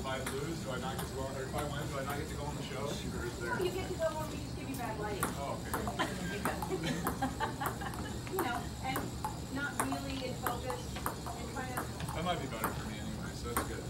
if I lose, do I not get to go on, or if I win, do I not get to go on the show? Or is there... You get to go on, we just give you bad lighting. Oh, okay. you know, and not really in focus and kind of. That might be better for me anyway, so that's good.